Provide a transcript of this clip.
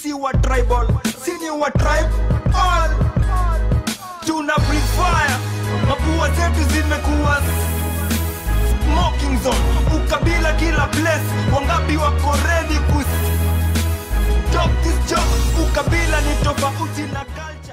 sisi wa tribal sini wa tribe all. Tuna breathe fire. Mapua zetu zimekuwa smoking zone. Ukabila kila place wangapi wako ready kus talk this job ukabila ni tofauti na culture.